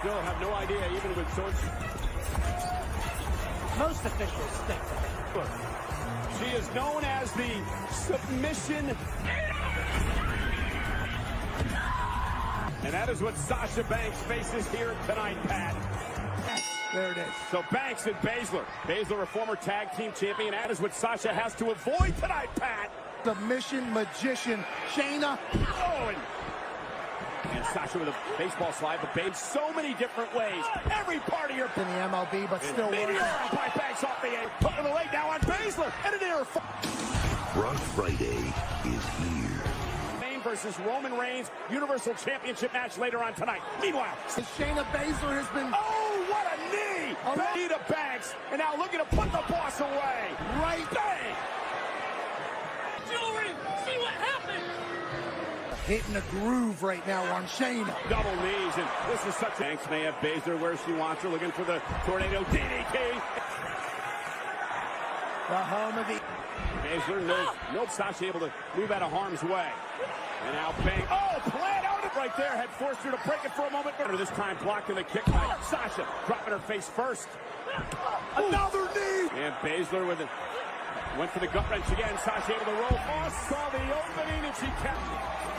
still have no idea, even with so much. Most officials think Look, She is known as the submission. And that is what Sasha Banks faces here tonight, Pat. There it is. So Banks and Baszler. Baszler, a former tag team champion. That is what Sasha has to avoid tonight, Pat. Submission magician, Shayna. Oh, and, and Sasha with a baseball slide, but Babe so many different ways. Every part of your In the MLB, but still Meteor working. by Banks off the end. Hook of the leg now on Baszler. And an air Brock Friday is here. Main versus Roman Reigns Universal Championship match later on tonight. Meanwhile, Shayna Baszler has been oh, what a knee! Knee to Banks, and now looking to put the boss away. right Bang! Hitting a groove right now on Shayna. Double knees, and this is such. A... Banks may have Baszler where she wants her, looking for the tornado DDT. The home of the Baszler knows, nope, Sasha able to move out of harm's way. And now Bang, oh, plant out it right there, had forced her to break it for a moment. But this time blocking the kick by Sasha, dropping her face first. another knee. And Baszler with it. Went for the gut wrench again. Sasha able to roll. Moss saw the opening and she kept.